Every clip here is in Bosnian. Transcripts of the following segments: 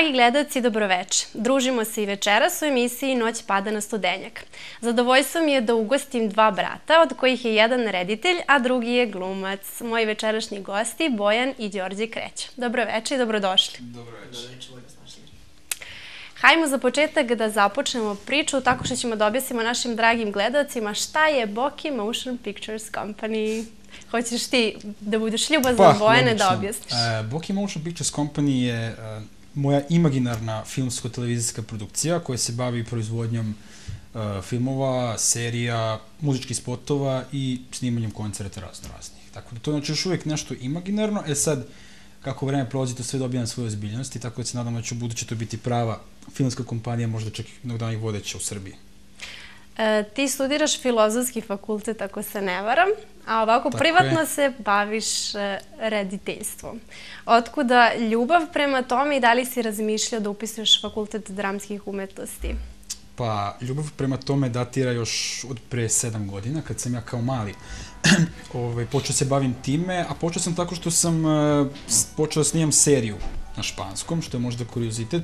Dragi gledalci, dobroveče. Družimo se i večeras u emisiji Noć pada na studenjak. Zadovoljstvo mi je da ugostim dva brata, od kojih je jedan reditelj, a drugi je glumac. Moji večerašnji gosti, Bojan i Đorđe Kreć. Dobroveče i dobrodošli. Dobroveče. Hajmo za početak da započnemo priču tako što ćemo da objasnimo našim dragim gledalcima šta je Boki Motion Pictures Company. Hoćeš ti da budeš ljubazan pa, Bojane da objasniš? Uh, Boki Motion Pictures Company je uh, moja imaginarna filmsko-televizijska produkcija koja se bavi proizvodnjom uh, filmova, serija, muzičkih spotova i snimanjem koncerta razno raznih. Tako da to znači još uvijek nešto imaginarno. E sad, kako vreme prolazi, to sve dobija na svoje ozbiljnosti, tako da se nadam da će u buduće to biti prava filmska kompanija, možda čak jednog dana i vodeća u Srbiji. E, ti studiraš filozofski fakultet, ako se ne varam, a ovako Tako privatno je. se baviš e, rediteljstvom. Otkuda ljubav prema tome i da li si razmišljao da upisuješ fakultet dramskih umetnosti? Pa, ljubav prema tome datira još od pre sedam godina, kad sam ja kao mali ovaj, počeo se bavim time, a počeo sam tako što sam uh, počeo da snimam seriju na španskom, što je možda kuriozitet.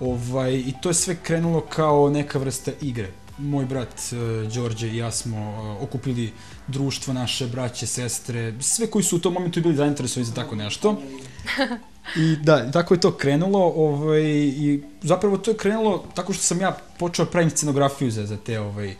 Ovaj, I to je sve krenulo kao neka vrsta igre moj brat uh, Đorđe i ja smo uh, okupili društvo naše, braće, sestre, sve koji su u tom momentu bili zainteresovani za tako nešto. I da, tako je to krenulo, ovaj, i zapravo to je krenulo tako što sam ja počeo pravim scenografiju za, za te, ovaj,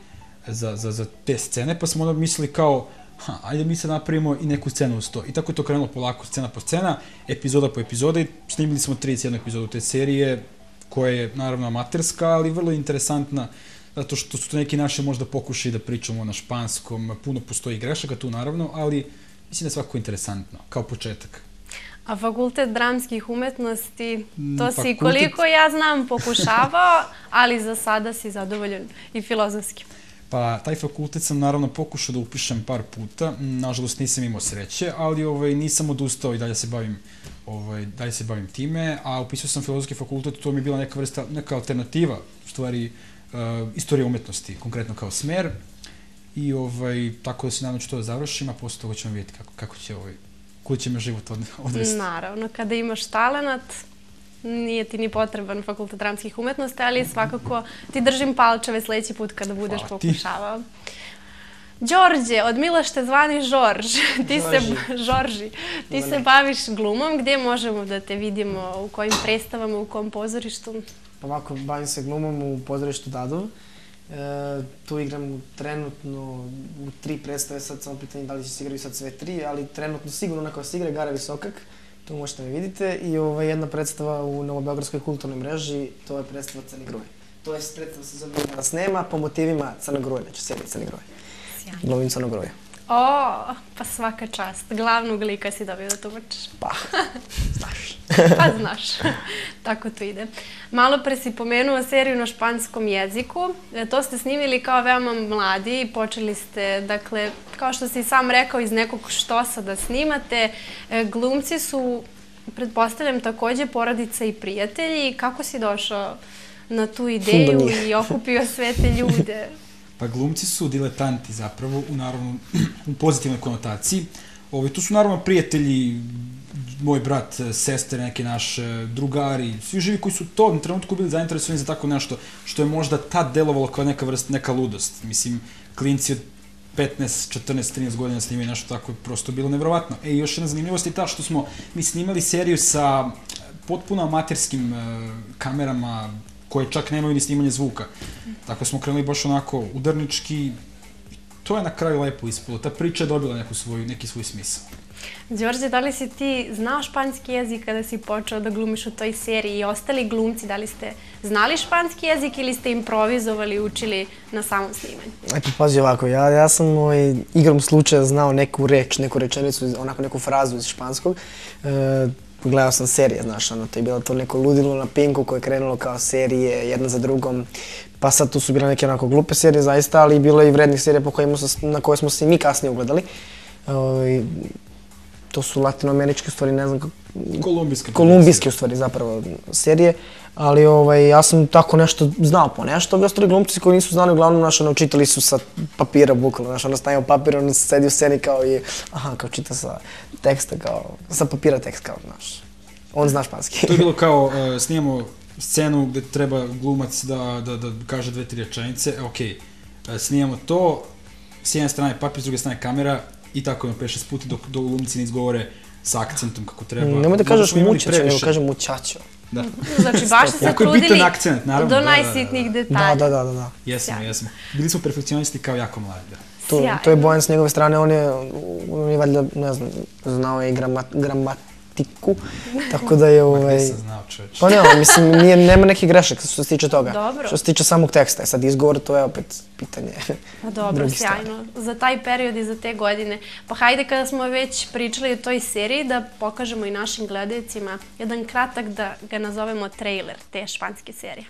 za, za, za te scene, pa smo onda mislili kao, ha, ajde mi se napravimo i neku scenu uz to. I tako je to krenulo polako, scena po scena, epizoda po epizoda i snimili smo 31 epizodu te serije, koja je naravno amaterska, ali vrlo interesantna, zato što su to neki naše možda pokušaj da pričamo na španskom, puno postoji grešaka tu naravno, ali mislim da je svako interesantno, kao početak. A fakultet dramskih umetnosti, mm, to si koliko ja znam pokušavao, ali za sada si zadovoljen i filozofski. Pa, taj fakultet sam naravno pokušao da upišem par puta, nažalost nisam imao sreće, ali ovaj, nisam odustao i dalje se bavim ovaj, dalje se bavim time, a upisao sam filozofski fakultet, to mi je bila neka vrsta, neka alternativa, u stvari, istorija umetnosti, konkretno kao smer. I ovaj, tako da se nadam ću to da završim, a posle toga ćemo vidjeti kako, kako će ovaj, kuda će me život od, odvesti. Naravno, kada imaš talenat, nije ti ni potreban fakultet dramskih umetnosti, ali svakako ti držim palčeve sljedeći put kada budeš Hvala pokušavao. Đorđe, od Milošte zvani Žorž. Ti se, Žorži. Ti se baviš glumom. Gdje možemo da te vidimo? U kojim predstavama, u kom pozorištu? Ovako, bavim se glumom u pozorištu Dadu. E, tu igram trenutno u tri predstave, sad samo pitanje da li će se igraju sad sve tri, ali trenutno sigurno onako se igra Gara Visokak, tu možete me vidite, i ovaj, jedna predstava u Novobeogradskoj kulturnoj mreži, to je predstava Crni groj. To je predstava se zove Danas nema, po motivima Crna groj, znači serije Crni groj. Glumim Crnog groja. O, pa svaka čast. Glavnog lika si dobio da tumačiš. Pa, znaš. pa znaš. Tako to ide. Malo pre si pomenuo seriju na španskom jeziku. E, to ste snimili kao veoma mladi i počeli ste, dakle, kao što si sam rekao, iz nekog štosa da snimate. E, glumci su, pretpostavljam, takođe porodica i prijatelji. Kako si došao na tu ideju i okupio sve te ljude? Pa glumci su diletanti zapravo u naravno u pozitivnoj konotaciji. Ovi, tu su naravno prijatelji, moj brat, e, sestre, neki naš e, drugari, svi živi koji su u tom trenutku bili zainteresovani za tako nešto, što je možda tad delovalo kao neka vrsta, neka ludost. Mislim, klinci od 15, 14, 13 godina snimaju nešto tako, je prosto bilo nevrovatno. E, još jedna zanimljivost je ta što smo mi snimali seriju sa potpuno amaterskim e, kamerama, koje čak nemaju ni snimanje zvuka. Tako smo krenuli baš onako udarnički to je na kraju lepo ispalo. Ta priča je dobila neku svoju, neki svoj smisao. Đorđe, da li si ti znao španski jezik kada si počeo da glumiš u toj seriji i ostali glumci, da li ste znali španski jezik ili ste improvizovali i učili na samom snimanju? Eto, pazi ovako, ja, ja sam ovaj, igrom slučaja znao neku reč, neku rečenicu, onako neku frazu iz španskog. E, gledao sam serije, znaš, ono, to je bilo to neko ludilo na Pinku koje je krenulo kao serije, jedna za drugom. Pa sad tu su bile neke onako glupe serije zaista, ali bilo je i vrednih serija po kojima su, na koje smo se mi kasnije ugledali. Ovaj, to su latinoameričke stvari, ne znam kako... Kolumbijske. Kolumbijske u stvari zapravo serije. Ali ovaj, ja sam tako nešto znao po nešto. Ovi ostali glumci koji nisu znali, uglavnom naš, ono, čitali su sa papira bukvalno. Znaš, ono, stavio papir, ono, sedi u sceni kao i... Aha, kao čita sa teksta, kao... Sa papira tekst, kao, znaš. On zna španski. To je bilo kao, uh, snimamo scenu gde treba glumac da, da, da kaže dve, tri rečenice, e, ok, uh, snimamo to, s jedne strane papir, s druge strane kamera, i tako je 5-6 puta dok, dok glumci ne izgovore sa akcentom kako treba. Mm, Nemoj da kažeš mučačo, nego kažem mučačo. Da. Znači, baš ste se Jako trudili bitan akcent, naravno, do najsitnijih detalja. da, da, da. da. Jesmo, jesmo. Bili smo perfekcionisti kao jako mladi, da. To, to je Bojan s njegove strane, on je, on je valjda, ne znam, znao je i gramat, gramatiku, tako da je ovaj... znao. Pa ne, mislim, nije, nema nekih grešaka što se tiče toga. Dobro. Što se tiče samog teksta, e sad izgovor, to je opet pitanje. Pa dobro, sjajno. Za taj period i za te godine. Pa hajde kada smo već pričali o toj seriji da pokažemo i našim gledajcima jedan kratak da ga nazovemo trailer te španske serije.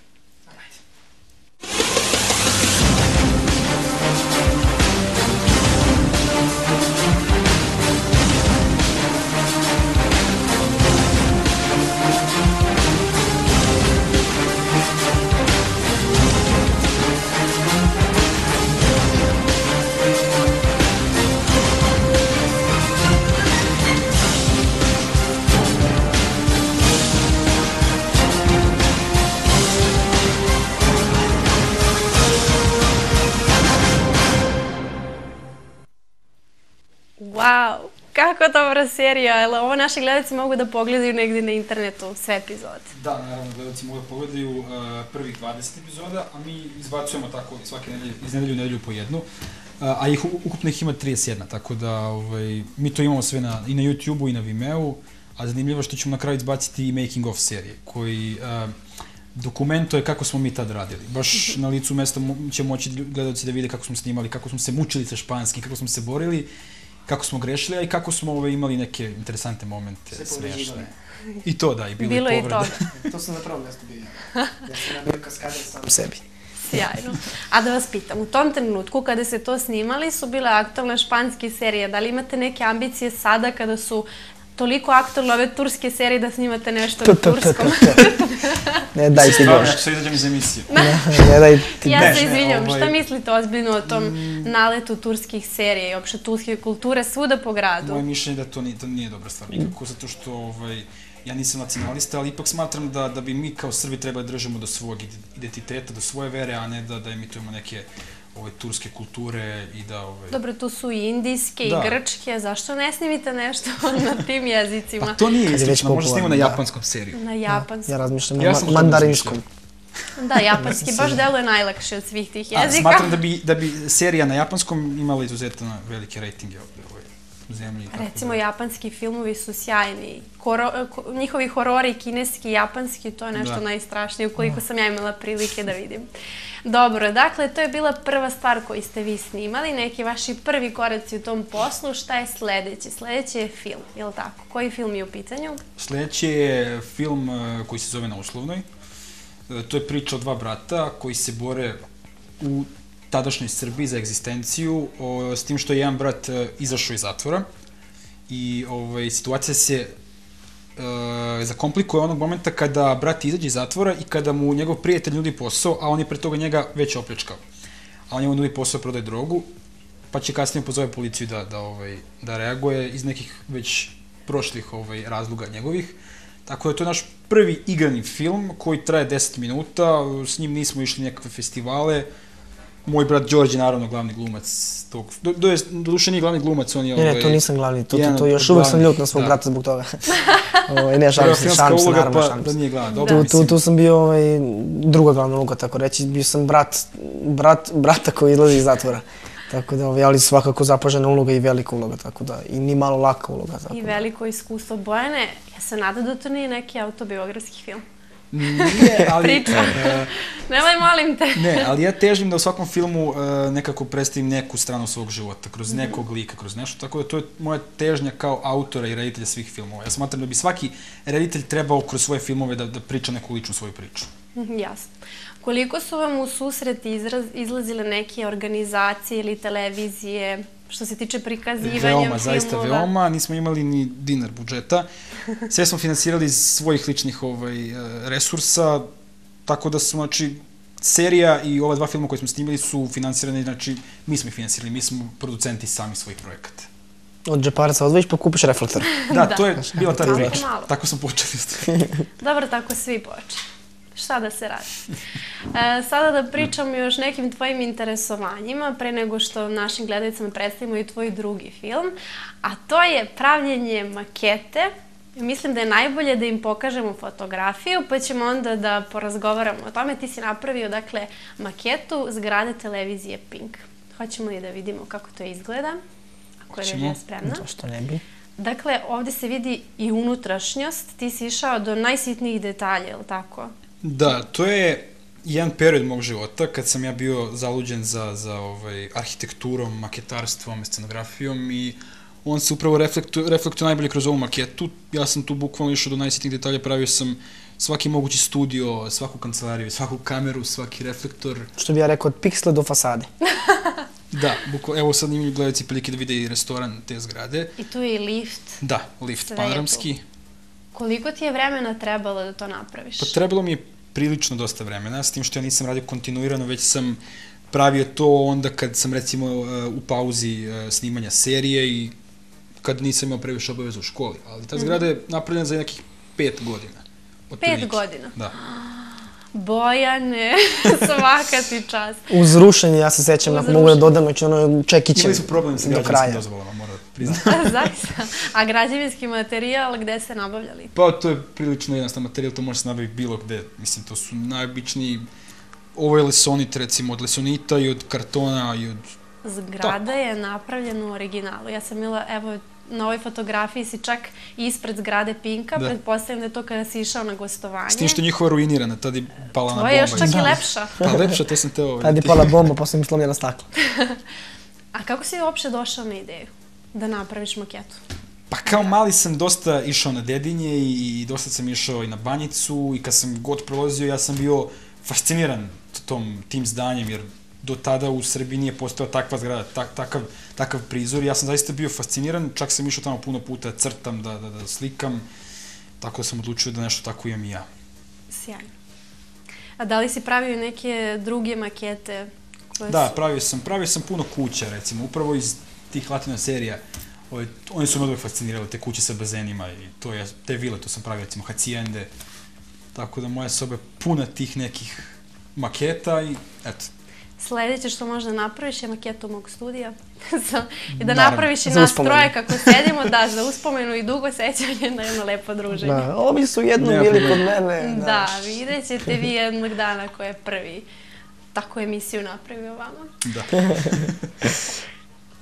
Wow, kako dobra serija. Jel ovo naši gledalci mogu da pogledaju negdje na internetu sve epizode. Da, naravno, gledalci mogu da pogledaju uh, prvih 20 epizoda, a mi izbacujemo tako svake nedelje, iz nedelju u nedelju po jednu. Uh, a ih, ukupno ih ima 31, tako da ovaj, mi to imamo sve na, i na YouTube-u i na Vimeo, a zanimljivo je što ćemo na kraju izbaciti i making of serije, koji uh, dokumentuje kako smo mi tad radili. Baš na licu mesta će moći gledalci da vide kako smo snimali, kako smo se mučili sa španskim, kako smo se borili, kako smo grešili, a i kako smo ovaj, imali neke interesante momente, povređivali. I to da, i bilo, Bilo i je i toga. to sam na prvom mjestu bio. Ja sam radio kaskader sam sebi. Sjajno. A da vas pitam, u tom trenutku kada se to snimali su bile aktualne španske serije. Da li imate neke ambicije sada kada su toliko aktualne ove turske serije da snimate nešto na turskom? Ne daj ti Bože. što izađem iz emisije. Ne, daj ti Ja se izvinjam, ovaj- šta mislite ozbiljno o tom naletu turskih serija i opšte turske kulture svuda po gradu? Moje mišljenje je da to nije, dobra stvar nikako, zato što ovaj, ja nisam nacionalista, ali ipak smatram da, da bi mi kao Srbi trebali da držimo do svog ide- identiteta, do svoje vere, a ne da, da emitujemo neke ovaj, turske kulture i da... Ovaj, Dobro, tu su i indijske Da. i grčke, zašto ne snimite nešto na tim jezicima? Pa to nije istično, možda snimamo na japanskom seriju. Na japanskom. Ja razmišljam Ja ma- tome mandarinskom. Da, japanski baš deluje najlakše od svih tih A, jezika. smatram da bi, da bi serija na japanskom imala izuzetno velike rejtinge ovde u ovoj zemlji. Recimo, da- japanski filmovi su sjajni. Koro, ko, njihovi horori, kineski, japanski, to je nešto Da. najstrašnije, ukoliko sam ja imala prilike da vidim. Dobro, dakle, to je bila prva stvar koju ste vi snimali, neki vaši prvi koraci u tom poslu. Šta je sledeće? Sledeće je film, je li tako? Koji film je u pitanju? Sljedeći je film e, koji se zove Na uslovnoj. E, To je priča o dva brata koji se bore u tadašnjoj Srbiji za egzistenciju, o, s tim što je jedan brat e, izašao iz zatvora i ovaj, situacija se e, zakomplikuje onog momenta kada brat izađe iz zatvora i kada mu njegov prijatelj nudi posao, a on je pre toga njega već opljačkao. A on njemu nudi posao prodaje drogu, pa će kasnije pozove policiju da, da, ovaj, da reaguje iz nekih već prošlih ovaj, razloga njegovih. Tako da to je naš prvi igrani film koji traje 10 minuta, s njim nismo išli nekakve festivale. Moj brat Đorđe naravno glavni glumac tog, do, do, do duše nije glavni glumac, on je... Ne, ne, ovaj, to nisam glavni, to, to, jedan to još uvijek sam ljut na svog da. brata zbog toga. Ovaj, ne, šalim se, filmska šalim se, naravno, pa šalim da se. nije glavni, dobro, Tu, tu, mislim. tu sam bio ovaj, druga glavna uloga, tako reći. Bio sam brat, brat, brata koji izlazi iz zatvora. Tako da, ovaj, ali svakako zapažena uloga i velika uloga, tako da, i ni malo laka uloga. Tako I da. veliko iskustvo. Bojane, ja se nadam da to nije neki autobiografski film. Nije, ali... Priča. e, Nemoj, molim te. Ne, ali ja težim da u svakom filmu uh, nekako predstavim neku stranu svog života, kroz Mhm. nekog lika, kroz nešto, tako da to je moja težnja kao autora i reditelja svih filmova. Ja smatram da bi svaki reditelj trebao kroz svoje filmove da, da priča neku ličnu svoju priču. Mhm, Jasno. Koliko su vam u susret izraz, izlazile neke organizacije ili televizije što se tiče prikazivanja Veoma, filmova? zaista veoma, nismo imali ni dinar budžeta. Sve smo finansirali iz svojih ličnih ovaj, eh, resursa, tako da smo, znači, serija i ova dva filma koje smo snimili su finansirani, znači, mi smo ih finansirali, mi smo producenti sami svojih projekata. Od džeparaca odvojiš pa kupiš reflektor. Da, Da. to je bila ta priča. Tako sam počeli. Dobro, tako svi počeli. Šta da se radi? E, sada da pričam još nekim tvojim interesovanjima, pre nego što našim gledalcima predstavimo i tvoj drugi film, a to je pravljenje makete. Mislim da je najbolje da im pokažemo fotografiju, pa ćemo onda da porazgovaramo o tome. Ti si napravio, dakle, maketu zgrade televizije Pink. Hoćemo li da vidimo kako to izgleda? Ako je režija spremna. Zašto ne bi? Dakle, ovdje se vidi i unutrašnjost. Ti si išao do najsitnijih detalja, je li tako? Da, to je jedan period mog života kad sam ja bio zaluđen za, za ovaj, arhitekturom, maketarstvom, scenografijom i on se upravo reflektuje, reflektuje najbolje kroz ovu maketu. Ja sam tu bukvalno išao do najsitnijih detalja, pravio sam svaki mogući studio, svaku kancelariju, svaku kameru, svaki reflektor. Što bi ja rekao, od piksla do fasade. Da, bukvalno, evo sad imaju gledajci prilike da vide i restoran te zgrade. I tu je i lift. Da, lift Sve panoramski. Koliko ti je vremena trebalo da to napraviš? Pa trebalo mi je prilično dosta vremena, s tim što ja nisam radio kontinuirano, već sam pravio to onda kad sam recimo e, u pauzi e, snimanja serije i kad nisam imao previše obaveza u školi. Ali ta zgrada je napravljena za nekih pet godina. Mhm. Pet godina? Da. Bojane, svaka ti čast. Uz rušenje, ja se sećam, ako mogu da dodam, znači ono čekićem Imali su problem sa do građanskim kraja. dozvolama, priznati. Zaista. A građevinski materijal, gde se nabavljali? Pa to je prilično jednostavan materijal, to može se nabaviti bilo gde. Mislim, to su najobičniji... Ovo je lesonit, recimo, od lesonita i od kartona i od... Zgrada je napravljena u originalu. Ja sam bila, evo, na ovoj fotografiji si čak ispred zgrade Pinka, Da. pretpostavljam da je to kada si išao na gostovanje. S tim što je njihova ruinirana, tad je pala na bomba. Tvoje je još čak i Da. lepša. Pa lepša, to sam teo... ovaj, Tad je pala bomba, posle mi slomljena stakla. A kako si uopšte došao na ideju da napraviš maketu? Pa kao mali sam dosta išao na Dedinje i, dosta sam išao i na Banjicu i kad sam god prolazio ja sam bio fasciniran tom, tim zdanjem jer do tada u Srbiji nije postala takva zgrada, tak, takav, takav prizor i ja sam zaista bio fasciniran, čak sam išao tamo puno puta crtam, da, da, da slikam, tako da sam odlučio da nešto tako imam i ja. Sjajno. A da li si pravio neke druge makete? Koje Da, su... pravio sam, pravio sam puno kuća, recimo, upravo iz tih latino serija. Ove, oni su me odmah fascinirali, te kuće sa bazenima i to je, te vile, to sam pravio, recimo, hacijende. Tako da moja soba je puna tih nekih maketa i eto. Sledeće što možda napraviš je maketu mog studija. I da Naravno. napraviš i nas troje kako sedimo, da, za uspomenu i dugo sećanje na jedno lepo druženje. Da, ovi su jednom Nema bili kod mene. Da, vidjet ćete vi jednog dana ko je prvi takvu emisiju napravio vama. Da.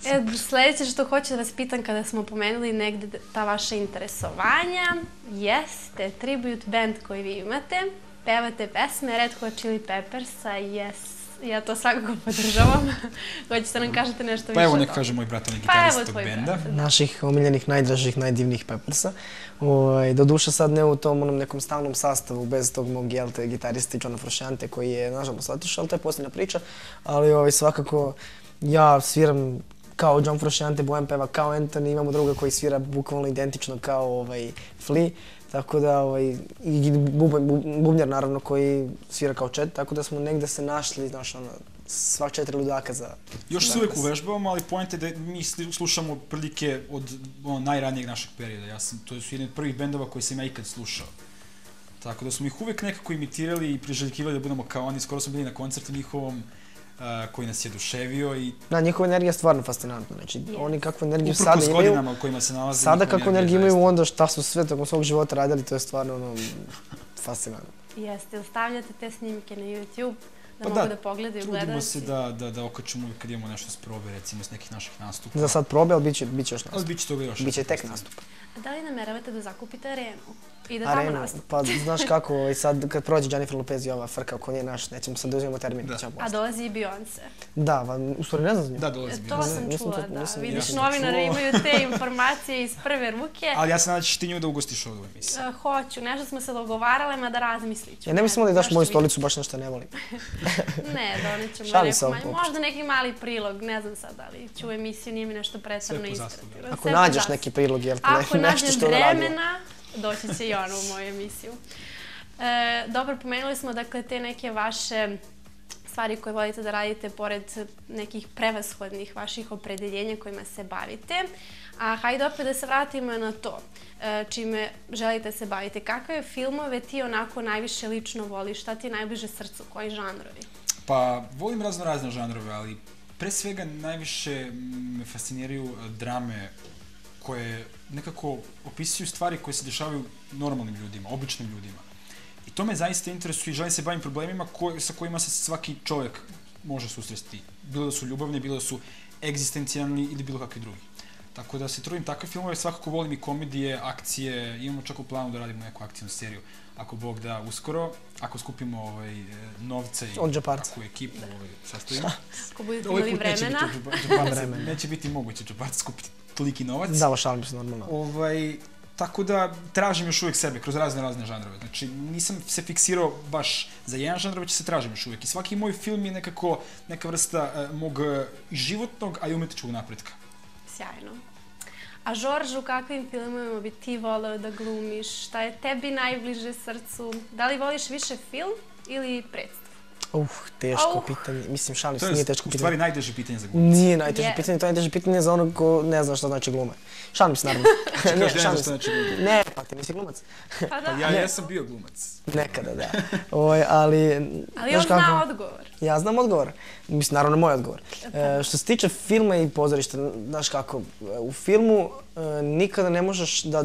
E, sledeće što hoću da vas pitam kada smo pomenuli negde ta vaša interesovanja, jeste tribute band koji vi imate, pevate pesme Red Hot Chili Peppersa, yes, ja to svakako podržavam. Hoćete nam kažete nešto više Pa evo nek kaže moj brat, on je Pa evo gitarista tog benda. brat. Naših omiljenih, najdražih, najdivnijih Peppersa. Ovaj, do duše sad ne u tom onom nekom stalnom sastavu, bez tog mog jelte gitariste Johna Frusciante koji je nažalost otišao, ali to je posljedna priča. Ali ovaj, svakako ja sviram kao John Frusciante, Bojan peva kao Anthony, imamo druga koji svira bukvalno identično kao ovaj, Flea. Tako da, ovaj, i bub, bub, bubnjar naravno koji svira kao Chet, tako da smo negde se našli, znaš, ono, sva četiri ludaka za... Još se uvijek uvežbavamo, ali point je da mi slušamo prilike od ono, najranijeg našeg perioda. Ja sam, to su jedni od prvih bendova koji sam ja ikad slušao. Tako da smo ih uvijek nekako imitirali i priželjkivali da budemo kao oni. Skoro smo bili na koncertu njihovom koji nas je duševio i Da, njihova energija je stvarno fascinantna. Znači, oni kakvu energiju sada uprkos imaju, godinama u kojima se nalaze. sada kakvu energiju imaju onda šta su sve tokom svog života radili, to je stvarno ono, fascinantno. Jeste, ili stavljate te snimke na YouTube da Pa mogu da, da pogledaju Trudimo gledalci? se da, da, da okačemo kad imamo nešto s probe, recimo s nekih naših nastupa. Za sad probe, ali bit će, bit će još Ali nastup. bit će toga još. Biće tek nastup. A Da li nameravate da zakupite arenu i da tamo Arenu, nastupate? pa znaš kako, ovaj, sad kad prođe Jennifer Lopez i ova frka oko nje naš, nećemo sad da uzmemo termin. Da. A dolazi i Beyoncé. Da, va, u stvari ne znam za nju. Da, dolazi E, Beyoncé. To sam Nisam čula, to- da. nisam- Vidiš, ja novinari imaju te informacije iz prve ruke. Ali ja se nadam da ćeš ti nju da ugostiš ovdje u emisiji. E, hoću, nešto smo se dogovarale, ma da razmislit ću. Ja ne mislim da Još daš moju stolicu, baš nešto ne volim. Ne, donet ćemo Šalim neku se, manju, opet. možda neki mali prilog, ne znam sad, ali ću u emisiju, nije mi nešto ispratila. zaslugama. Ako Sve nađeš neki prilog, jel te, Ako ne, nešto nađem što je radilo. vremena, doći će i ona u moju emisiju. E, dobro, pomenuli smo dakle te neke vaše stvari koje volite da radite pored nekih prevashodnih vaših opredeljenja kojima se bavite. A hajde opet da se vratimo na to e, čime želite se baviti. Kakve filmove ti onako najviše lično voliš? Šta ti je najbliže srcu? Koji žanrovi? Pa, volim razno razne žanrove, ali pre svega najviše me fasciniraju e, drame koje nekako opisuju stvari koje se dešavaju normalnim ljudima, običnim ljudima. I to me zaista interesuje i želim se bavim problemima koje, sa kojima se svaki čovjek može susresti. Bilo da su ljubavne, bilo da su egzistencijalni ili bilo kakvi drugi. Tako da se trudim takve filmove, svakako volim i komedije, akcije, imamo čak u planu da radimo neku akcijnu seriju, ako Bog da uskoro, ako skupimo ovaj, novce i takvu ekipu ovaj, sastavimo. Ako budete imali vremena. Ovaj vremena. Neće biti moguće Džaparc skupiti toliki novac. Da, šalim se normalno. Ovaj, tako da tražim još uvijek sebe kroz razne razne žanrove. Znači nisam se fiksirao baš za jedan žanr, već se tražim još uvijek. I svaki moj film je nekako neka vrsta uh, mog životnog, a i umetičkog napretka. Sjajno. A Žorž, u kakvim filmovima bi ti voleo da glumiš? Šta je tebi najbliže srcu? Da li voliš više film ili predstav? Uh, teško uh. pitanje. Mislim, šalim se, nije teško pitanje. To je u stvari najteže pitanje za glumca. Nije najteže yeah. pitanje, to je najteže pitanje za onog ko ne zna šta znači glume. Šalim se, naravno. ne, ne, šalim se. Znači ne, pa ti nisi glumac. pa da. ja, ja sam bio glumac. Nekada, da. Oj, ali... Ali on zna odgovor. Ja znam odgovor. Mislim, naravno, moj odgovor. Pa e, što se tiče filma i pozorišta, znaš kako, u filmu e, nikada ne možeš da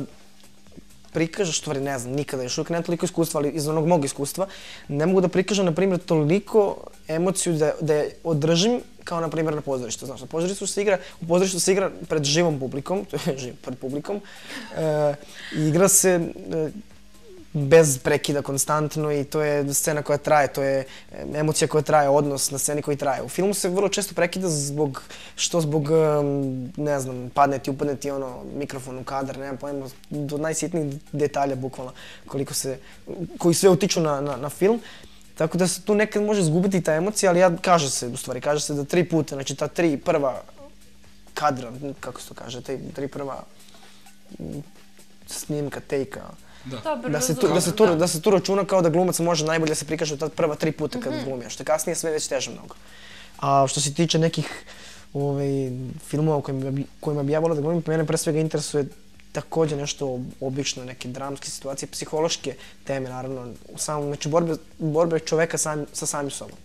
prikažeš, stvari ne znam, nikada, još uvijek ne toliko iskustva, ali iz onog mog iskustva, ne mogu da prikažem, na primjer, toliko emociju da, da je održim kao, na primjer, na pozorištu. Znaš, na pozorištu se igra, u pozorištu se igra pred živom publikom, to je živ, pred publikom, e, igra se e, bez prekida konstantno i to je scena koja traje, to je eh, emocija koja traje, odnos na sceni koji traje. U filmu se vrlo često prekida zbog, što zbog, ne znam, padne ti, upadne ti ono, mikrofon u kadar, nema pojma, do najsitnijih detalja bukvalno, koliko se, koji sve utiču na, na, na film. Tako da se tu nekad može zgubiti ta emocija, ali ja kaže se, u stvari, kaže se da tri puta, znači ta tri prva kadra, kako se to kaže, tri, tri prva snimka, take-a, Da. Dobro, da se tu, da se tu, da se tu računa kao da glumac može najbolje se prikaže ta prva tri puta kad mm -hmm. glumi, a što kasnije sve već teže mnogo. A što se tiče nekih ovaj, filmova kojima bi, kojima bi ja volio da glumim, pa mene pre svega interesuje također nešto obično, neke dramske situacije, psihološke teme, naravno, u samom, znači borbe, borbe čoveka sam, sa samim sobom.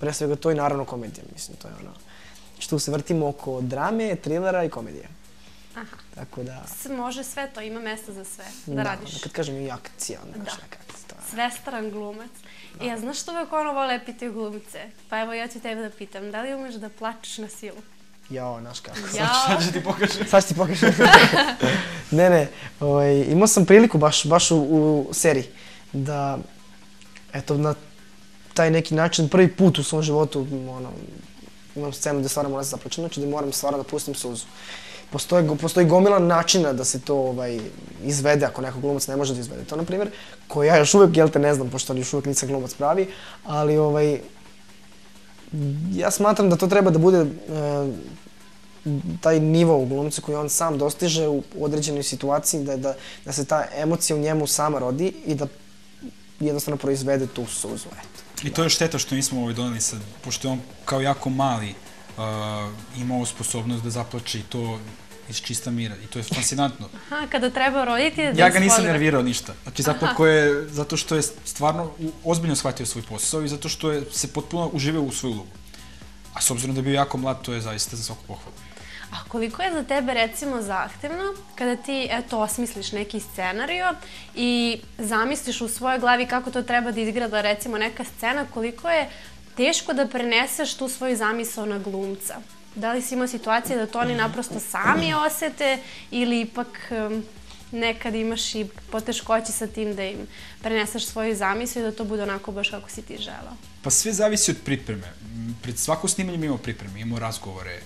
Pre svega to i naravno komedija, mislim, to je ono, što se vrtimo oko drame, trilera i komedije. Aha. Tako da... S može sve to, ima mesta za sve da, da radiš. Da, kad kažem i akcija, onda da. neka stvar. Svestaran glumac. Da. Ja znaš što uvek ono vole piti glumice? Pa evo ja ću tebe da pitam, da li umeš da plačeš na silu? Jao, znaš kako. Jao. Sad ću ti pokažem. Sad ću ti pokažem. ne, ne, ovaj, imao sam priliku baš, baš u, u seriji da, eto, na taj neki način, prvi put u svom životu, ono, imam scenu gdje stvarno moram se zaplaćati, znači da moram stvarno da pustim suzu postoje, postoji gomila načina da se to ovaj, izvede ako neko glumac ne može da izvede. To, na primjer, koje ja još uvijek, jel te ne znam, pošto još uvijek nisam glumac pravi, ali ovaj, ja smatram da to treba da bude e, taj nivo u glumcu koji on sam dostiže u određenoj situaciji, da, da, da se ta emocija u njemu sama rodi i da jednostavno proizvede tu suzu. Eto. I to je šteta što nismo ovaj doneli sad, pošto je on kao jako mali, uh, imao sposobnost da zaplače i to iz čista mira i to je fascinantno. Aha, kada treba roditi... Ja ga nisam nervirao ništa. Znači, je zato što je stvarno ozbiljno shvatio svoj posao i zato što je se potpuno uživio u svoju ulogu. A s obzirom da je bio jako mlad, to je zaista za svaku pohvalu. A koliko je za tebe recimo zahtevno kada ti eto osmisliš neki scenario i zamisliš u svojoj glavi kako to treba da izgleda recimo neka scena, koliko je teško da preneseš tu svoju zamisao na glumca? Da li si imao situacije da to oni naprosto sami osete ili ipak nekad imaš i poteškoće sa tim da im preneseš svoju zamislu i da to bude onako baš kako si ti želao? Pa sve zavisi od pripreme. Pred svako snimanje imamo pripreme, imamo razgovore eh,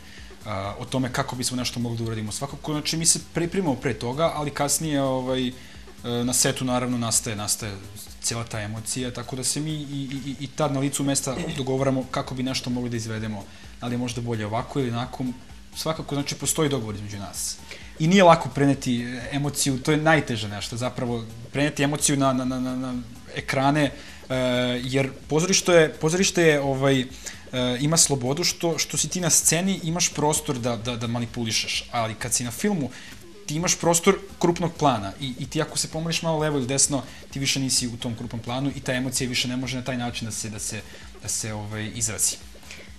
o tome kako bismo nešto mogli da uradimo. Svakako, znači mi se pripremamo pre toga, ali kasnije ovaj, eh, na setu naravno nastaje, nastaje cijela ta emocija, tako da se mi i, i, i tad na licu mesta dogovaramo kako bi nešto mogli da izvedemo ali je možda bolje ovako ili onako. Svakako, znači, postoji dogovor između nas. I nije lako preneti emociju, to je najteže nešto, zapravo, preneti emociju na, na, na, na ekrane, uh, jer pozorište je, pozorište je ovaj, uh, ima slobodu što, što si ti na sceni, imaš prostor da, da, da manipulišeš, ali kad si na filmu, ti imaš prostor krupnog plana i, i ti ako se pomoliš malo levo ili desno, ti više nisi u tom krupnom planu i ta emocija više ne može na taj način da se, da se, da se ovaj, izrazi.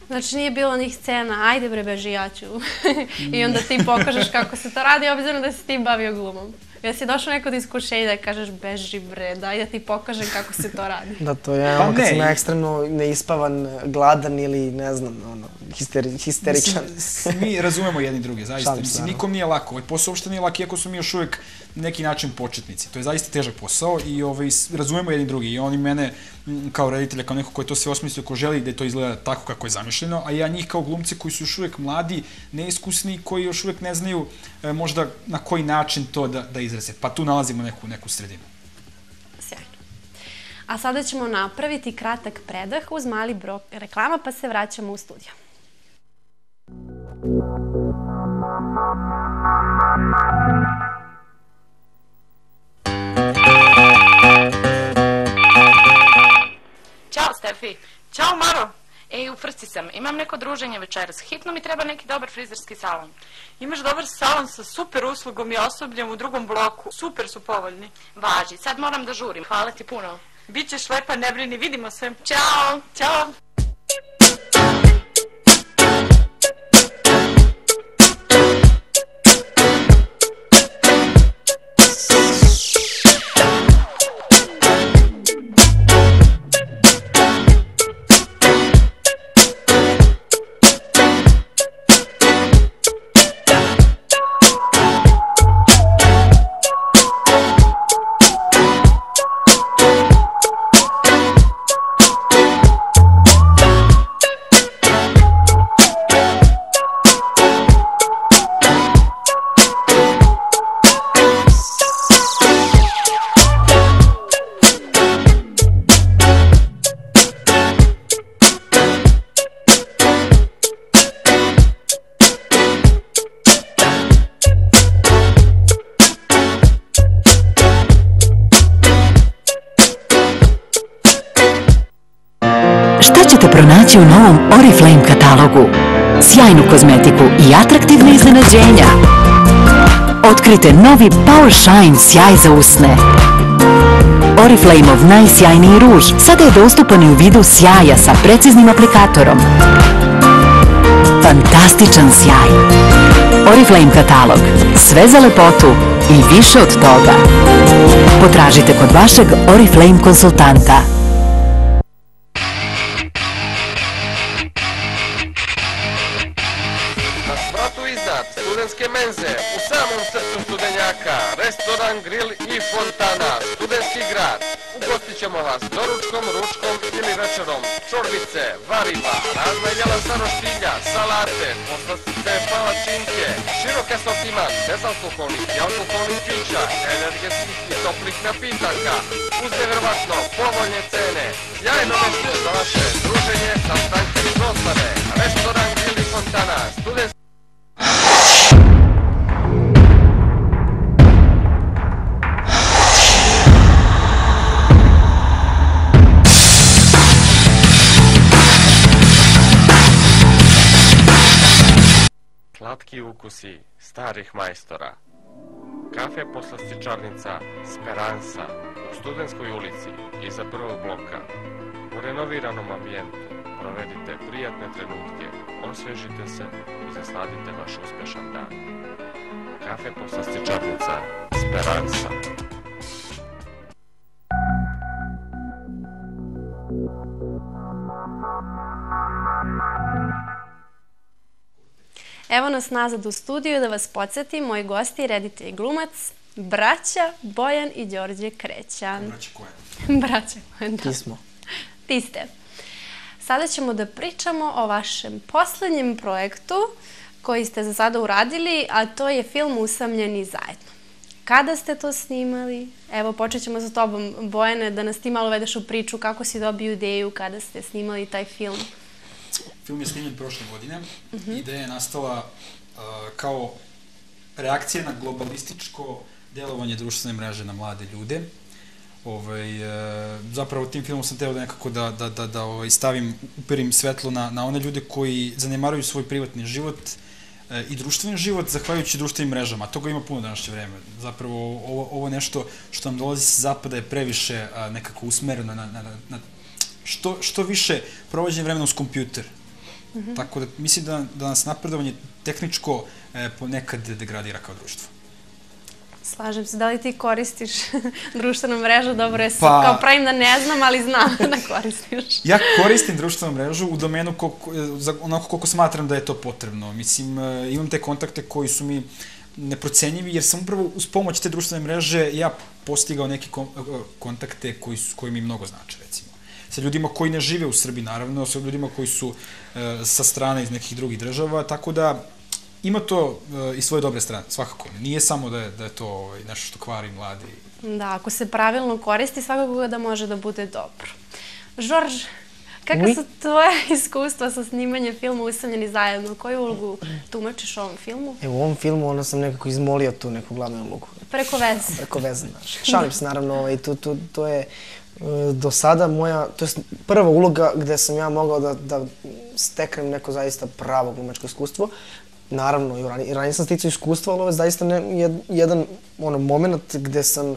Znači nije bilo onih scena, ajde bre beži ja ću. I onda ti pokažeš kako se to radi, obzirom da si ti bavio glumom. Ja si došao neko da iskušenja da kažeš beži bre, daj da ti pokažem kako se to radi. Da, to je pa ono kad sam ekstremno neispavan, gladan ili ne znam, ono, histeri, histeričan. Mislim, mi razumemo jedni drugi, zaista. Mislim, nikom nije lako. Ovaj posao uopšte nije lako, iako su mi još uvijek neki način početnici. To je zaista težak posao i ovaj, razumemo jedni drugi. I oni mene kao reditelja, kao neko koji to sve osmislio, ko želi da to izgleda tako kako je zamišljeno, a ja njih kao glumci koji su još uvijek mladi, neiskusni, koji još uvijek ne znaju e, možda na koji način to da, da izraze. Pa tu nalazimo neku, neku sredinu. Sjajno. A sada ćemo napraviti kratak predah uz mali brok reklama, pa se vraćamo u studio. Thank you. Stefi. Ćao, Maro. Ej, u frci sam. Imam neko druženje večeras. Hitno mi treba neki dobar frizerski salon. Imaš dobar salon sa super uslugom i osobljem u drugom bloku. Super su povoljni. Važi. Sad moram da žurim. Hvala ti puno. Bićeš lepa, ne brini. Vidimo se. Ćao. Ćao. Otkrite novi Power Shine sjaj za usne. Oriflame-ov najsjajniji ruž sada je dostupan i u vidu sjaja sa preciznim aplikatorom. Fantastičan sjaj. Oriflame katalog. Sve za lepotu i više od toga. Potražite kod vašeg Oriflame konsultanta. otwarty, mocno palacinkie. Široke sortimat bezalkoholnih i alkoholnih pića, energetskih i toplih napitaka. Uznevrovatno, povoljne cene. Sjajno mesto za vaše druženje sa stanke dostave. Restoran Vili Fontana, student ukusi starih majstora. Kafe poslastičarnica Speransa u Studenskoj ulici iza prvog bloka. U renoviranom ambijentu provedite prijatne trenutke, osvežite se i zasladite vaš uspešan dan. Kafe poslastičarnica Speransa. Evo nas nazad u studiju da vas podsjetim, moji gosti, reditelj i glumac, braća Bojan i Đorđe Krećan. Braća koje? braća koje, da. Ti smo. Ti ste. Sada ćemo da pričamo o vašem poslednjem projektu koji ste za sada uradili, a to je film Usamljeni zajedno. Kada ste to snimali? Evo, počet ćemo sa tobom, Bojane, da nas ti malo vedeš u priču kako si dobio ideju kada ste snimali taj film. Film je snimljen prošle godine. Uh -huh. Ideja je nastala uh, kao reakcija na globalističko delovanje društvene mreže na mlade ljude. Ovaj, e, zapravo tim filmom sam teo da nekako da, da, da, da ovaj, stavim, uperim svetlo na, na one ljude koji zanemaruju svoj privatni život e, i društveni život zahvaljujući društvenim mrežama. Toga ima puno današnje vreme. Zapravo ovo, ovo nešto što nam dolazi sa zapada je previše a, nekako usmereno na, na, na, na što, što više provođenje vremena uz kompjuter. Mm -hmm. Tako da mislim da, da nas napredovanje tehničko e, ponekad degradira kao društvo. Slažem se, da li ti koristiš društvenu mrežu? Dobro je, pa, kao pravim da ne znam, ali znam da koristiš. ja koristim društvenu mrežu u domenu koliko, onako koliko smatram da je to potrebno. Mislim, e, imam te kontakte koji su mi neprocenjivi, jer sam upravo uz pomoć te društvene mreže ja postigao neke e, kontakte koji, su, koji mi mnogo znače, recimo. Sa ljudima koji ne žive u Srbiji, naravno, sa ljudima koji su e, sa strane iz nekih drugih država, tako da ima to uh, i svoje dobre strane, svakako. Nije samo da je, da je to ovaj, nešto što kvari mladi. Da, ako se pravilno koristi, svakako da može da bude dobro. Žorž, kakva oui. su tvoje iskustva sa snimanjem filma Usamljeni zajedno? Koju ulogu tumačiš u ovom filmu? E, u ovom filmu ono sam nekako izmolio tu neku glavnu ulogu. Preko veze? Preko veze, znaš. Šalim se, naravno, ovaj, to, to, to je uh, E, do sada moja, to je prva uloga gde sam ja mogao da, da steknem neko zaista pravo glumačko iskustvo naravno, i ranije, ranije sam sticao iskustva, ali ovo je zaista ne, jed, jedan ono, moment gde sam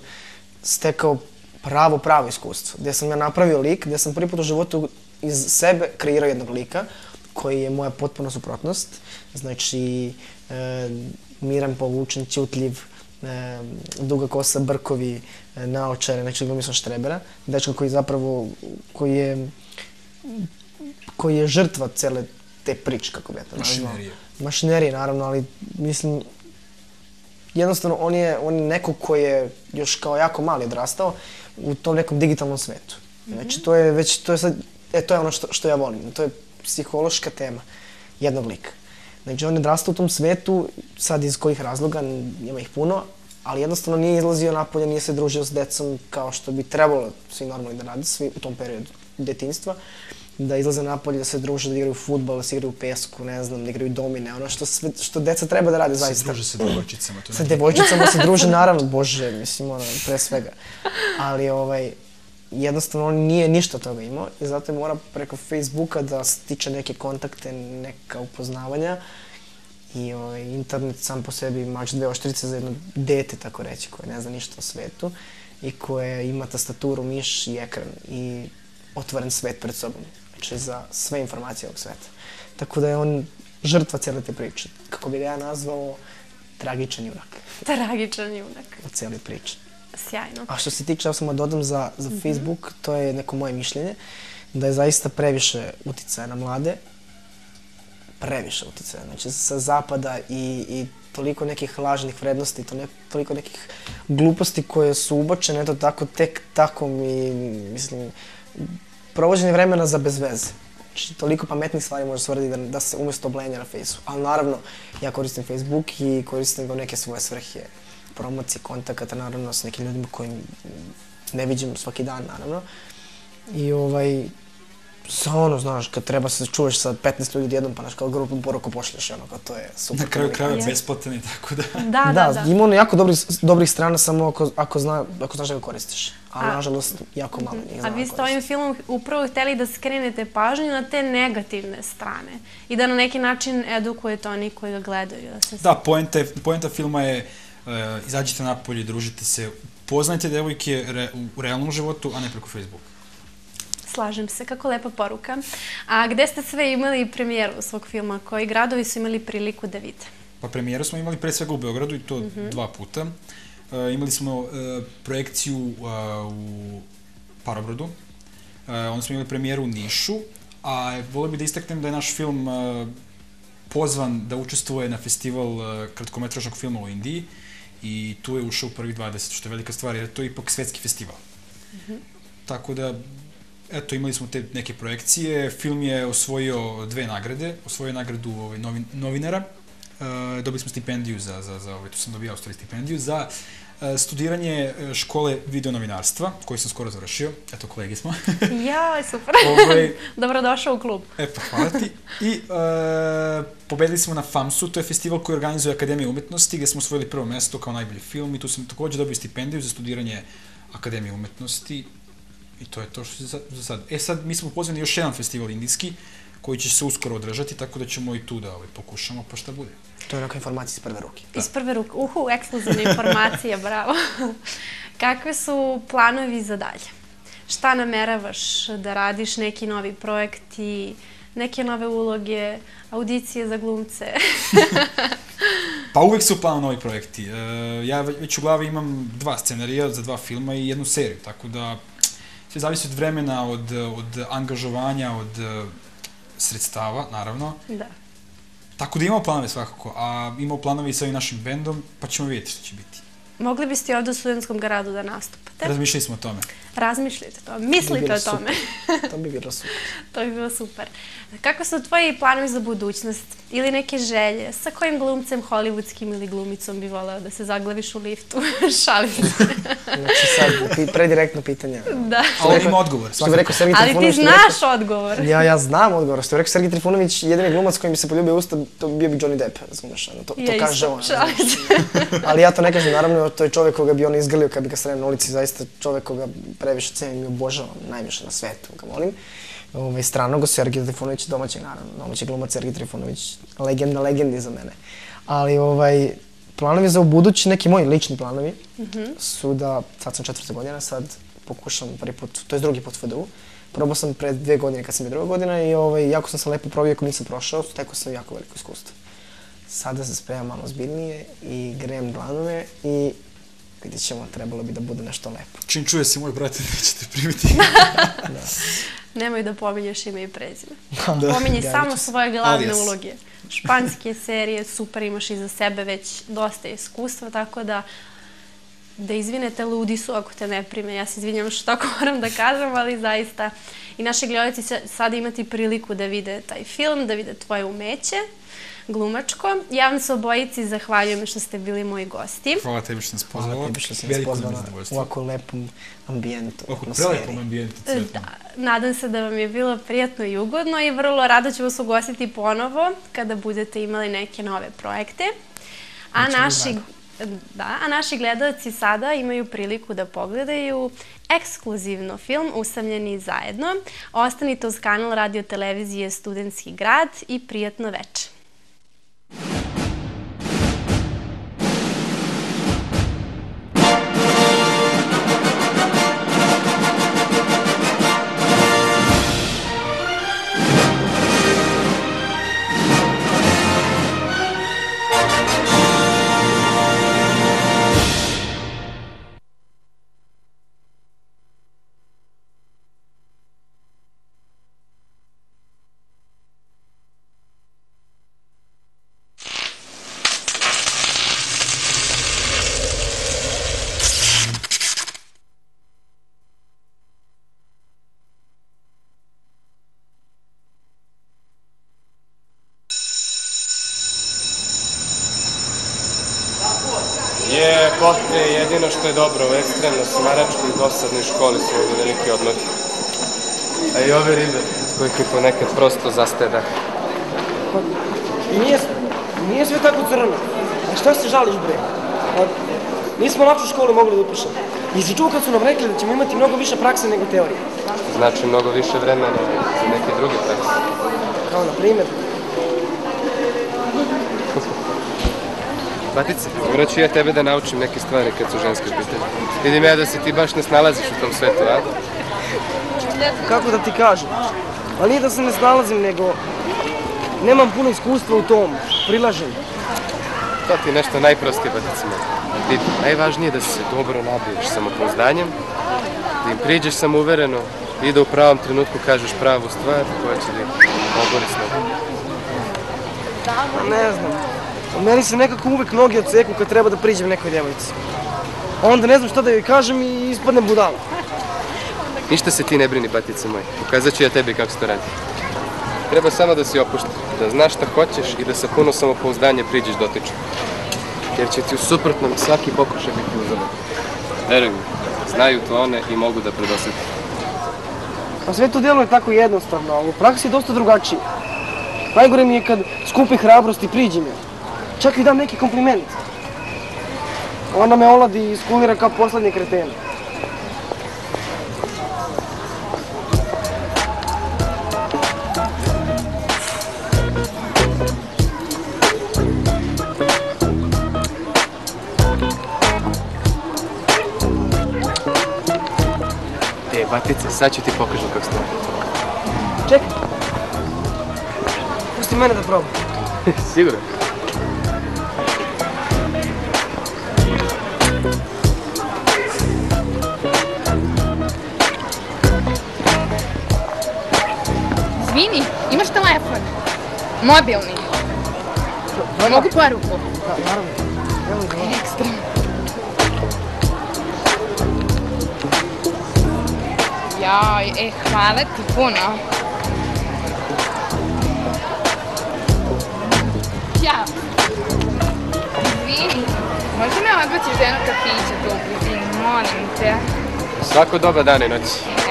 stekao pravo, pravo iskustvo. Gde sam ja napravio lik, gde sam prvi put u životu iz sebe kreirao jednog lika, koji je moja potpuna suprotnost. Znači, e, miran, povučen, ćutljiv, e, duga kosa, brkovi, e, naočare, znači glumio sam štrebera. Dečko koji zapravo, koji je, koji je žrtva cele te priče, kako bi ja to nazvao mašinerije, naravno, ali mislim, jednostavno on je, on je neko ko je još kao jako mali odrastao u tom nekom digitalnom svetu. -hmm. Znači, to je već, to je sad, e, to je ono što, što ja volim. To je psihološka tema jednog lika. Znači, on je odrastao u tom svetu, sad iz kojih razloga, nema ih puno, ali jednostavno nije izlazio napolje, nije se družio s decom kao što bi trebalo svi normalni da radi, svi u tom periodu detinstva da izlaze napolje, da se druže, da igraju futbol, da se igraju u pesku, ne znam, da igraju domine, ono što, sve, što deca treba da rade zaista. Se druže sa devojčicama. To sa devojčicama se druže, naravno, bože, mislim, ono, pre svega. Ali, ovaj, jednostavno, on nije ništa toga imao i zato je mora preko Facebooka da stiče neke kontakte, neka upoznavanja i ovaj, internet sam po sebi mač dve oštrice za jedno dete, tako reći, koje ne zna ništa o svetu i koje ima tastaturu, miš i ekran i otvoren svet pred sobom priče za sve informacije ovog sveta. Tako da je on žrtva cijele te priče. Kako bi ga ja nazvao, tragičan junak. Tragičan junak. U cijeli priče. Sjajno. A što se tiče, ja samo dodam za, za mm -hmm. Facebook, to je neko moje mišljenje, da je zaista previše uticaja na mlade. Previše uticaja. Znači, sa zapada i, i toliko nekih lažnih vrednosti, to ne, toliko nekih gluposti koje su ubočene, eto tako, tek tako mi, mislim, provođenje vremena za bez veze. Znači, toliko pametnih stvari može stvrdi da, da se umjesto oblenja na Facebooku. Ali naravno, ja koristim Facebook i koristim ga u neke svoje svrhe promocije, kontakata, naravno, s nekim ljudima kojim ne vidim svaki dan, naravno. I ovaj, sa ono, znaš, kad treba se čuješ sa 15 ljudi jednom, pa naš kao grupu poruku pošlješ, ono, kao to je super. Na kraju kraju je besplatan i tako da. Da, da, da. Ima ono jako dobrih, dobrih strana samo ako, ako, zna, ako znaš da ga koristiš. A, a nažalost, jako malo njih zna A vi ste ovim filmom upravo htjeli da skrenete pažnju na te negativne strane i da na neki način edukujete oni koji ga gledaju. Da, se da poenta, poenta filma je uh, izađite napolje, družite se, poznajte devojke re, u realnom životu, a ne preko Facebooka. Slažem se, kako lepa poruka. A gde ste sve imali premijeru svog filma? Koji gradovi su imali priliku da vide? Pa premijeru smo imali pre svega u Beogradu i to mm -hmm. dva puta. E, imali smo e, projekciju a, u Parobradu, e, onda smo imali premijeru u Nišu, a volio bih da istaknem da je naš film pozvan da učestvuje na festival kratkometražnog filma u Indiji i tu je ušao u prvih 20, što je velika stvar, jer to je ipak svetski festival. Mm -hmm. Tako da eto, imali smo te neke projekcije. Film je osvojio dve nagrade. Osvojio nagradu ovaj, novin, novinara. E, dobili smo stipendiju za, za, za ovaj, tu sam Austriji stipendiju, za studiranje e, škole videonovinarstva, koju sam skoro završio. Eto, kolegi smo. ja, super. ovaj, Dobrodošao u klub. E, pa hvala ti. I e, pobedili smo na FAMSU, to je festival koji organizuje Akademija umetnosti, gdje smo osvojili prvo mesto kao najbolji film i tu sam također dobio stipendiju za studiranje Akademije umetnosti i to je to što je za, za sad. E sad, mi smo pozvani još jedan festival indijski koji će se uskoro održati, tako da ćemo i tu da ovaj, pokušamo, pa šta bude. To je neka informacija iz prve ruke. Iz prve ruke. Uhu, ekskluzivna informacija, bravo. Kakve su planovi za dalje? Šta nameravaš da radiš, neki novi projekti, neke nove uloge, audicije za glumce? Pa uvek su plan novi projekti. E, ja već u glavi imam dva scenarija za dva filma i jednu seriju, tako da sve zavisi od vremena, od, od angažovanja, od sredstava, naravno. da. Tako da imamo planove svakako, a imamo planove i sa ovim našim bendom, pa ćemo vidjeti što će biti. Mogli biste i ovdje u studentskom gradu da nastupate? Razmišljali smo o tome. Razmišljajte to, mislite bilo o tome. to bi bilo super. to bi bilo super. Kako su tvoji planovi za budućnost ili neke želje? Sa kojim glumcem, hollywoodskim ili glumicom bi voleo da se zaglaviš u liftu? Šalim se. Znači sad, predirektno pitanje. da. Ali ima odgovor, Što bi rekao Sergij Ali ti Trifunović, bi rekao- znaš odgovor. Ja, ja znam odgovor. Što bi rekao Sergij Trifunović, jedini glumac kojim bi se poljubio usta, to bi bio bi Johnny Depp, razumiješ? Ono, to, to Ja kaže isto, on. šalim znaš. se. Ali ja to ne kažem, naravno, to je čovjek koga bi on izgrlio kad bi ga sreo na ulici, zaista čovjek koga previše cenim i obožavam, najviše na svetu ga volim. Ove, stranog Sergij Trifunović, domaćeg naravno, domaći glumac Sergij Trifunović, legenda legendi za mene. Ali ovaj, planovi za u budući, neki moji lični planovi, su da, sad sam četvrta godina, sad pokušam prvi put, to je drugi put FDU, Probao sam pre dvije godine kad sam je druga godina i ovaj, jako sam se lepo probio, ako nisam prošao, stekao sam jako veliko iskustvo. Sada se spremam malo zbiljnije i grejem dlanove i vidjet ćemo, trebalo bi da bude nešto lepo. Čim čuje se moj brat, nećete primiti. Nemoj da pominješ ime i prezime. Da, Pominji samo svoje glavne Alias. uloge. Španske serije, super, imaš iza sebe već dosta iskustva, tako da da izvinete ludi su ako te ne prime. Ja se izvinjam što tako moram da kažem, ali zaista i naši gledalci će sada imati priliku da vide taj film, da vide tvoje umeće glumačko. Ja vam se obojici zahvaljujem što ste bili moji gosti. Hvala tebi što nas Hvala pozvala. tebi što nas pozvala u ovako lepom ambijentu, Ovako prelepom ambijentu. cvetnom. Da, nadam se da vam je bilo prijatno i ugodno i vrlo rado ću vas ugostiti ponovo kada budete imali neke nove projekte. A naši, da, a naši gledalci sada imaju priliku da pogledaju ekskluzivno film Usamljeni zajedno. Ostanite uz kanal radio televizije Studentski grad i prijatno večer. Školi su ovdje veliki odmor. A i ove ribe, kojih mi ponekad prosto. I nije, nije sve tako crno. A šta se žališ, bre? Pa, nismo našu školu mogli da upišemo. I si čuo kad su nam rekli da ćemo imati mnogo više prakse nego teorije. Znači mnogo više vremena za neke druge prakse. Kao na primjer, Batice, morat ću ja tebe da naučim neke stvari kad su ženske pitanje. Vidim ja da se ti baš ne snalaziš u tom svetu, a? kako da ti kažem? Ali nije da se ne snalazim, nego nemam puno iskustva u tom prilaženju. To ti je nešto najprostije, batice moje. Vidi, najvažnije je da se dobro nabiješ samopouzdanjem, da im priđeš samouvereno i da u pravom trenutku kažeš pravu stvar koja će ti obori s nogom. Pa ne znam. Meni se nekako uvek noge odseku kad treba da priđem nekoj djevojci. Onda ne znam šta da joj kažem i ispadnem budala. Ništa se ti ne brini, batice moje. Pokazat ću ja tebi kako se to radi. Treba samo da si opušten, da znaš šta hoćeš i da sa puno samopouzdanja priđeš dotično. Jer će ti u suprotnom svaki pokušaj biti uzadan. Veruj mi, znaju to one i mogu da predosjeti. Pa sve to djeluje tako jednostavno, ali u praksi je dosta drugačije. Najgore mi je kad skupi hrabrost i priđem je. Čak i dam neki kompliment. Ona me oladi i skulira kao poslednje kretene. Te, batice, sad ću ti pokažem kako stoji. Čekaj. Pusti mene da probam. Sigurno? Mobilni. Mogu poruku? Da, naravno. Evo izvini. Ekstra. Jaj, e, hvala ti puno. Ja. Izvini, možda me odbaciš do jednog kafića tu u blizini, molim te. Svako doba dana i noći.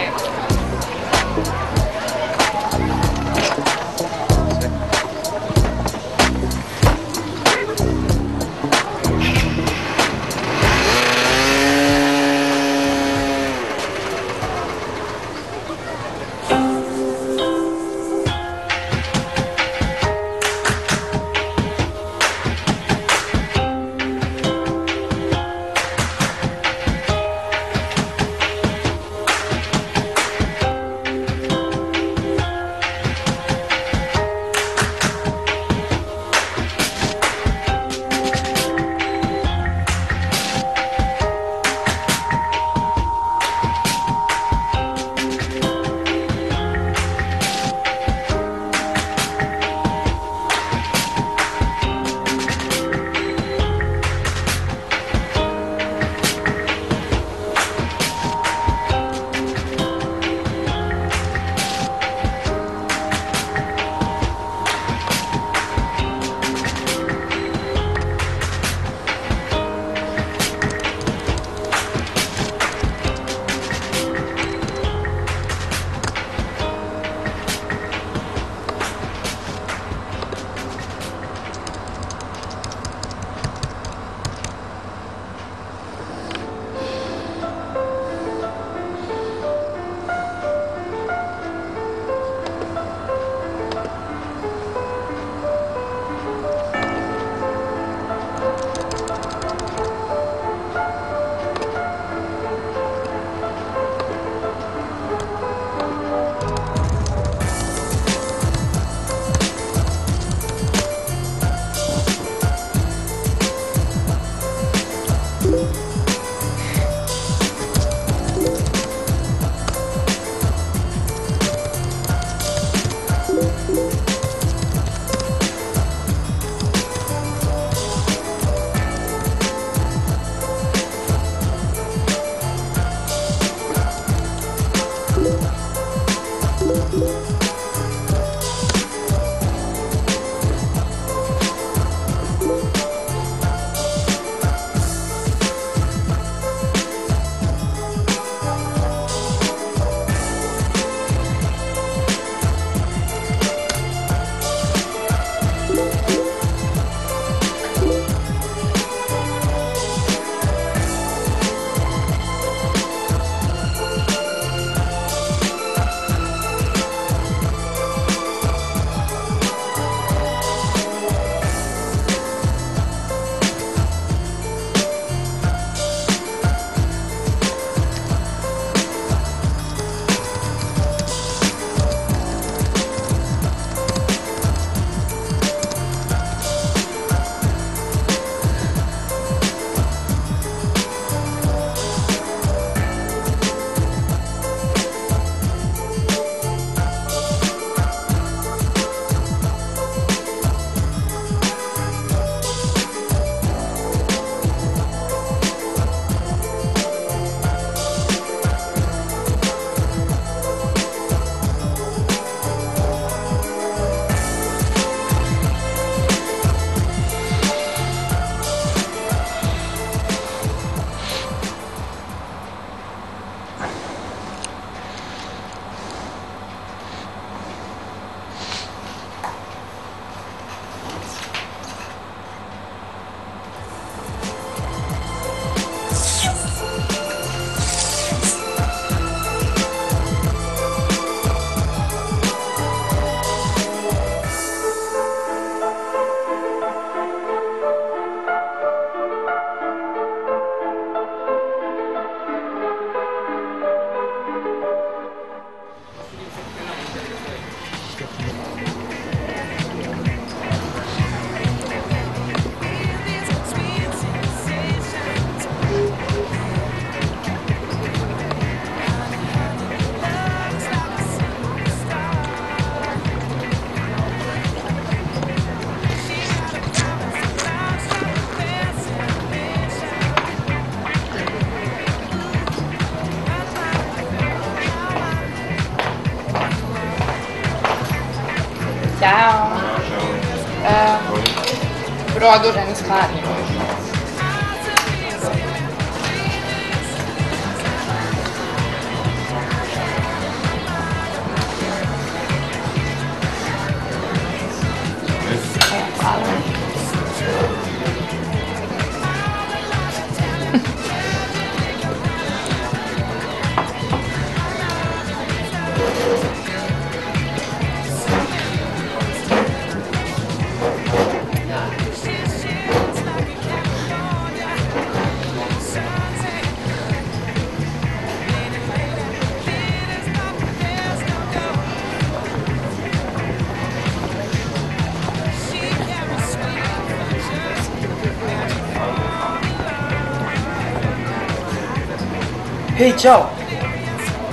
Hej, čao.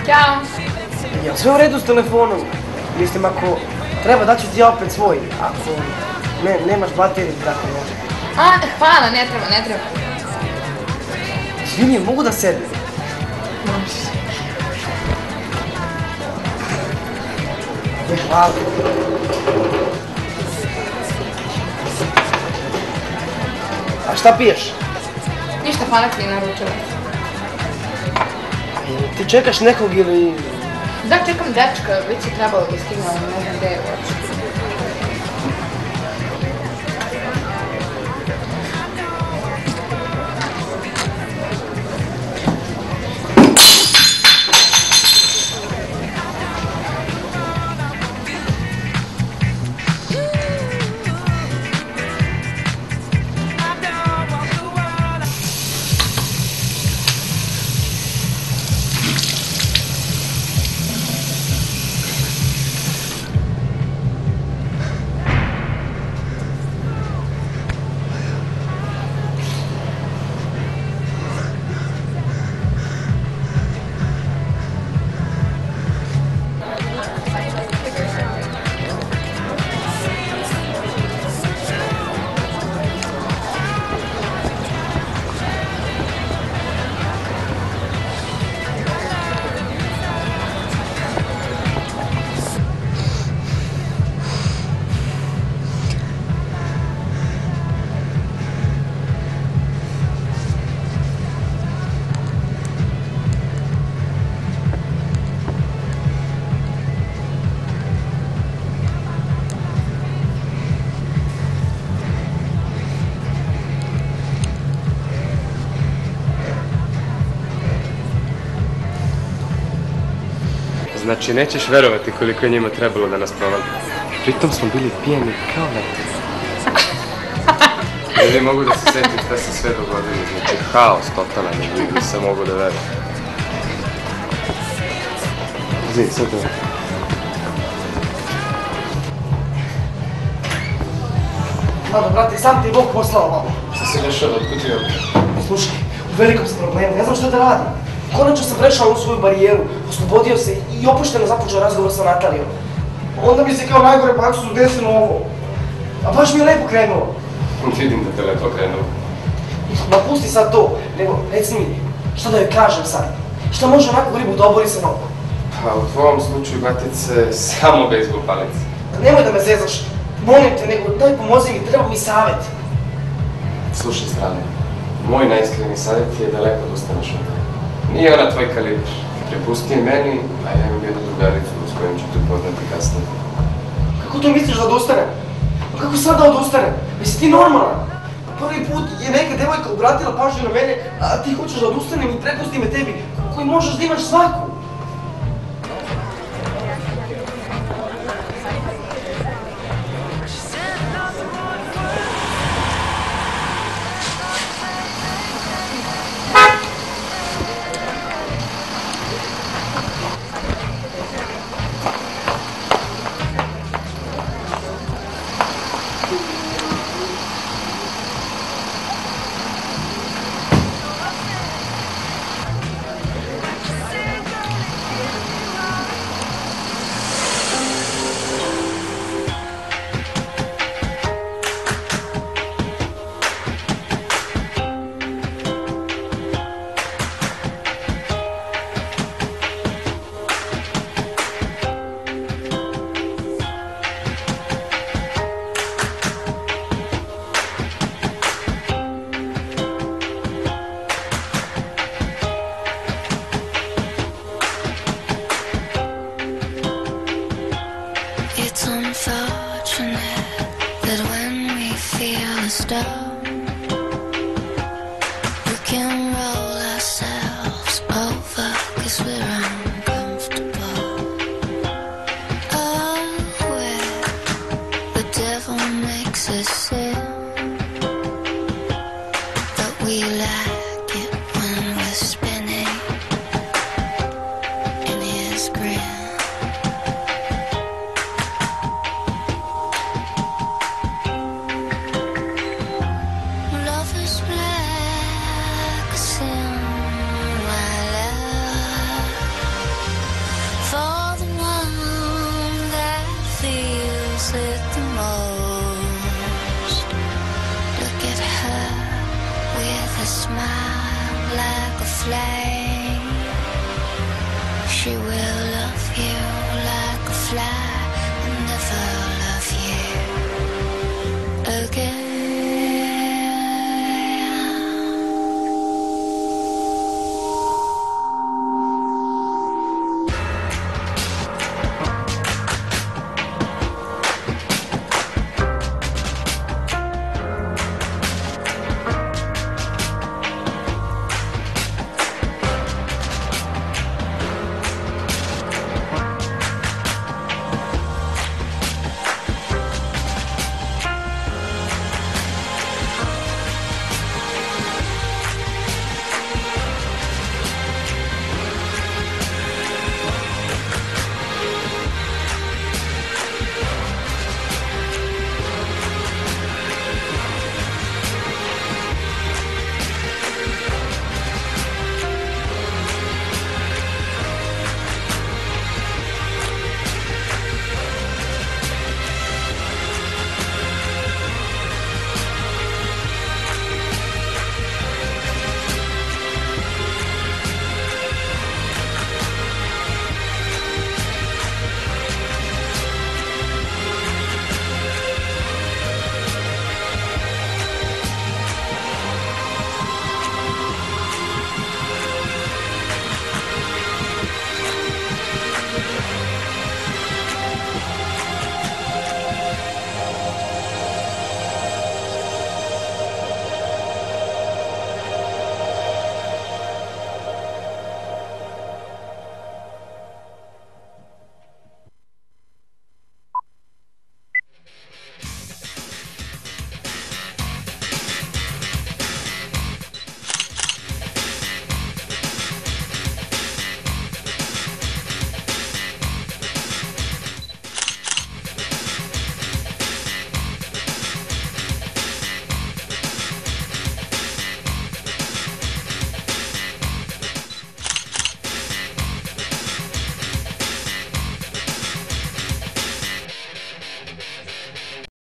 Ćao. Jel sve u redu s telefonom? Mislim, ako treba daću ti ja opet svoj. Ako ne, nemaš bateriju, tako ne. A, hvala, ne treba, ne treba. Izvini, mogu da sedem? E, hvala. A šta piješ? Ništa, hvala ti naručila. Ti čekaš nekog ili... Da, čekam dečka, već je trebalo da stigne, ali ne znam gde je uopšte. Znači, nećeš verovati koliko je njima trebalo da nas provali. Pritom smo bili pijeni kao veter. Ljudi mogu da se sjetim šta se sve dogodilo. Znači, haos totalan, ljudi nisam mogu da verujem. Zini, sad da... Mano, brate, sam ti je Bog poslao ovo. Šta se dešava, otkud ti ovdje? Slušaj, u velikom sam problemu, ne znam šta da radim. Konačno sam prešao u svoju barijeru, oslobodio se i opušteno započeo razgovor sa Natalijom. Onda mi se kao najgore paksu desilo ovo. A baš mi je lepo krenulo. Vidim da te lepo krenulo. Ma pusti sad to, nego reci mi, šta da joj kažem sad? Šta može onako ribu da obori sa nogu? Pa u tvojom slučaju, batice, samo bejsbol palice. Pa nemoj da me zezaš, molim te, nego daj pomozi mi, treba mi savjet. Slušaj strane, moj najiskreniji savjet je daleko da ustaneš od toga. Nije ona tvoj kalibar. Prepusti je meni, a ja imam jednu drugaricu s kojom ću te poznati kasnije. Kako to misliš da odustanem? Pa kako sad da odustanem? Jesi ti normalan? Prvi put je neka devojka obratila pažnju na mene, a ti hoćeš da odustanem i prepusti me tebi, koji možeš da imaš svaku.